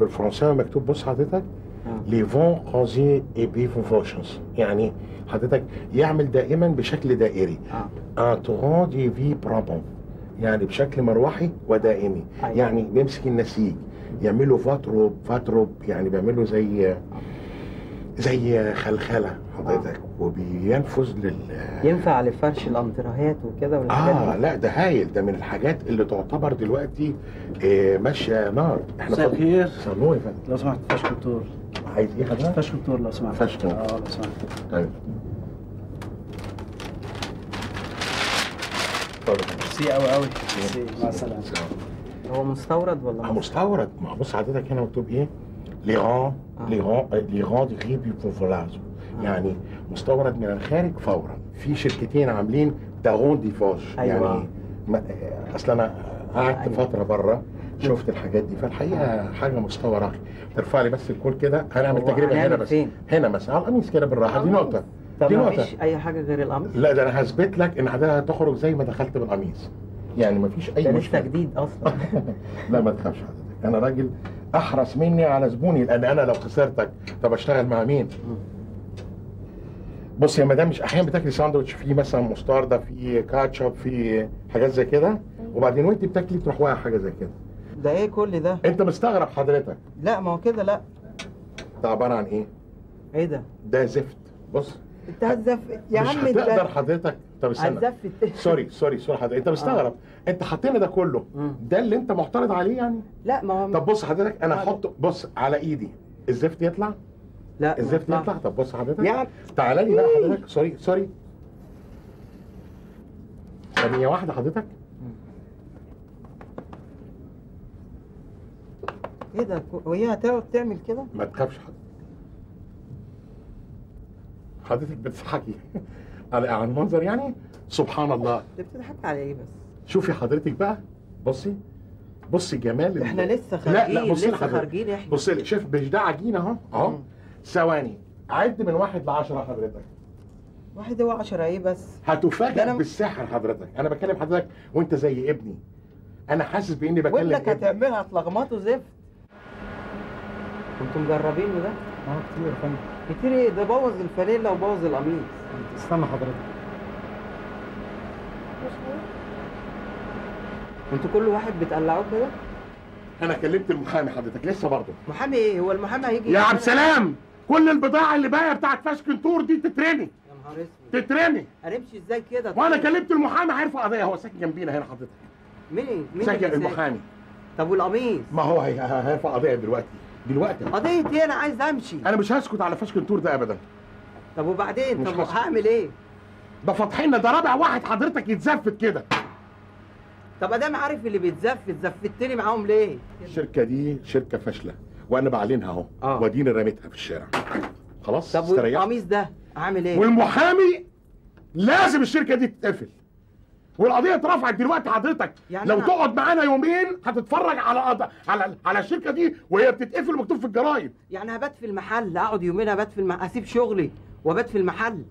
بالفرنساوي مكتوب بص حضرتك آه. ليفون قاضي اي بيفون فوشنز يعني حضرتك يعمل دائما بشكل دائري. ان تورون دي في برابون يعني بشكل مروحي ودائمي. أيوة. يعني بيمسك النسيج. يعملوا فاتروب فاتروب. يعني بيعملوا زي زي خلخلة حضرتك وبينفذ لل ينفع لفرش الانترهات وكده والحاجات آه لا ده هايل. ده من الحاجات اللي تعتبر دلوقتي آه ماشية نار. إحنا مساء الخير. النور يا فندم. لو سمحت فشل دكتور عايز إيه حضرتك؟ فشل دكتور لو سمحت. فشل. آه لو سمحت. طيب. اتفضل. ميرسي قوي قوي ميرسي مع السلامة. هو مستورد آه، ولا مستورد. ما هو بص حضرتك هنا مكتوب إيه؟ ليغان ليغان دي غيبي فوفولازو آه. يعني مستورد من الخارج فورا في شركتين عاملين داغون ديفاج أيوة. يعني ما اصل أنا قعدت أيوة. فتره بره شفت الحاجات دي فالحقيقة حاجة مستوره ترفع لي بس الكول كده هنعمل تجربه هنا بس فين؟ هنا مثلا على القميص كده بالراحه دي نقطه طب دي نقطه فيش اي حاجة غير القميص لا ده أنا هثبت لك ان حضرتك هتخرج زي ما دخلت بالقميص يعني مفيش اي ده لسه مشكله جديد أصلا لا ما تخافش حضرتك أنا راجل احرص مني على زبوني لأن أنا لو خسرتك طب أشتغل مع مين؟ بص يا مدام مش أحيانا بتاكلي ساندوتش فيه مثلا مستردة فيه كاتشب فيه حاجات زي كده وبعدين وأنت بتاكلي تروح واقع حاجة زي كده. ده إيه كل ده؟ أنت مستغرب حضرتك. لا ما هو كده لا. ده عبارة عن إيه؟ إيه ده؟ ده زفت. بص. انت هتزف يا مش عم أنت هتقدر حضرتك طب استنى. sorry sorry sorry حضرتك. انت مستغرب انت حاطين ده كله. ده اللي انت معترض عليه يعني؟ لا ما هو طب بص حضرتك أنا أحط بص على ايدي. الزفت يطلع؟ لا الزفت. يطلع؟ طب بص حضرتك. يعني تعالى لي بقى حضرتك. sorry sorry. ثانية واحدة حضرتك؟ إيه ده؟ وهي هتقعد تعمل كده؟ ما تخافش حضرتك. حضرتك بتضحكي. على على المنظر يعني؟ سبحان الله. انت بتضحك على إيه بس. شوفي حضرتك بقى بصي بصي جمال ال- إحنا لسه لا خارجين لا بصي لسه خارجين إحنا. بصي لي شوف مش ده عجينه اهو اهو. ثواني عد من واحد لعشرة حضرتك. واحد هو 10 إيه بس؟ هتفاجئ أنا- بالسحر حضرتك. أنا بكلم حضرتك وأنت زي ابني. أنا حاسس بإني بكلم وابنك. هتعملها هتلخبطه زفت. أنتوا مجربينه ده؟ آه كتير يا فندم. كتير إيه؟ ده بوظ الفانيلا وبوظ القميص. استنى حضرتك. أنتوا كل واحد بتقلعوه كده؟ أنا كلمت المحامي حضرتك لسه برضه. محامي إيه؟ هو المحامي هيجي يا عبد يعمل- سلام كل البضاعة اللي باقية بتاعت فشكن تور دي تترمي. يا نهار أسود. تترمي. هنمشي إزاي كده؟ وأنا طيب؟ كلمت المحامي هيرفع قضية؟ هو ساكن جنبينا هنا حضرتك. مين مين ساكن اللي ساكن؟ المحامي. طب والقميص؟ ما هو هي- هيرفع قضية دلوقتي. دلوقتي. قضية إيه؟ أنا عايز أمشي. أنا مش هسكت على فشكن تور ده ابدا. طب وبعدين؟ طب. هعمل إيه؟ ده فاتحين ده رابع واحد حضرتك يتزفت كده. طب أدام عارف اللي بيتزفت زفتني معاهم ليه؟ الشركة دي شركة فاشلة. وأنا بعلنها أهو. آه. وأديني رميتها في الشارع. خلاص؟ طب والقميص ده اعمل إيه؟ والمحامي لازم الشركة دي تتقفل. والقضية اترفعت دلوقتي حضرتك. يعني لو أنا- تقعد معانا يومين هتتفرج على قض... على على الشركة دي وهي بتتقفل مكتوب في الجرايد. يعني هبات في المحل أقعد يومين هبات في المحل أسيب شغلي وأبات في المحل.